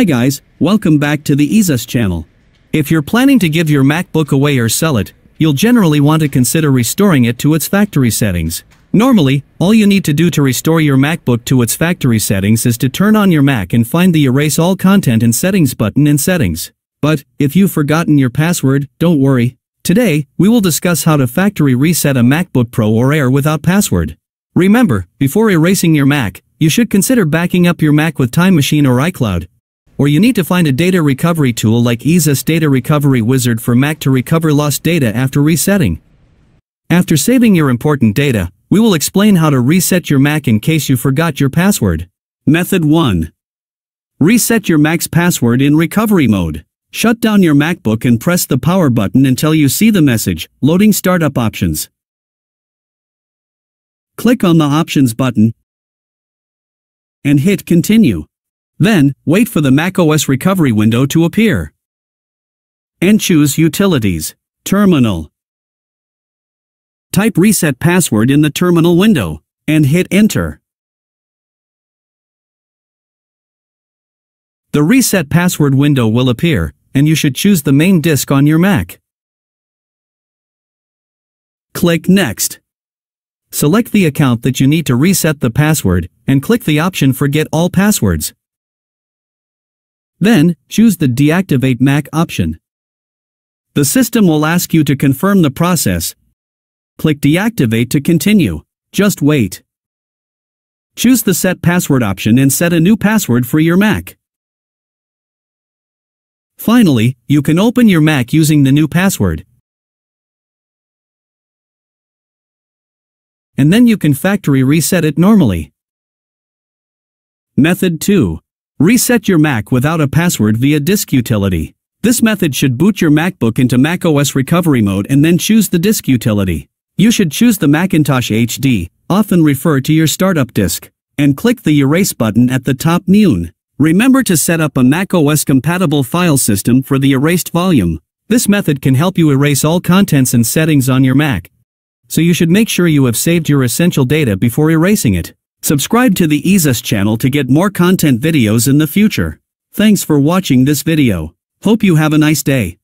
Hi guys, welcome back to the EaseUS channel. If you're planning to give your MacBook away or sell it, you'll generally want to consider restoring it to its factory settings. Normally, all you need to do to restore your MacBook to its factory settings is to turn on your Mac and find the Erase All Content and Settings button in Settings. But, if you've forgotten your password, don't worry. Today, we will discuss how to factory reset a MacBook Pro or Air without password. Remember, before erasing your Mac, you should consider backing up your Mac with Time Machine or iCloud. Or you need to find a data recovery tool like EaseUS Data Recovery Wizard for Mac to recover lost data after resetting. After saving your important data, we will explain how to reset your Mac in case you forgot your password. Method 1. Reset your Mac's password in recovery mode. Shut down your MacBook and press the power button until you see the message, Loading Startup Options. Click on the Options button and hit Continue. Then, wait for the macOS recovery window to appear. And choose Utilities, Terminal. Type Reset Password in the terminal window, and hit Enter. The Reset Password window will appear, and you should choose the main disk on your Mac. Click Next. Select the account that you need to reset the password, and click the option Forget All Passwords. Then, choose the Deactivate Mac option. The system will ask you to confirm the process. Click Deactivate to continue. Just wait. Choose the Set Password option and set a new password for your Mac. Finally, you can open your Mac using the new password. And then you can factory reset it normally. Method 2. Reset your Mac without a password via Disk Utility. This method should boot your MacBook into macOS recovery mode and then choose the disk utility. You should choose the Macintosh HD, often referred to your startup disk, and click the Erase button at the top neon. Remember to set up a macOS compatible file system for the erased volume. This method can help you erase all contents and settings on your Mac. So you should make sure you have saved your essential data before erasing it. Subscribe to the EaseUS channel to get more content videos in the future. Thanks for watching this video. Hope you have a nice day.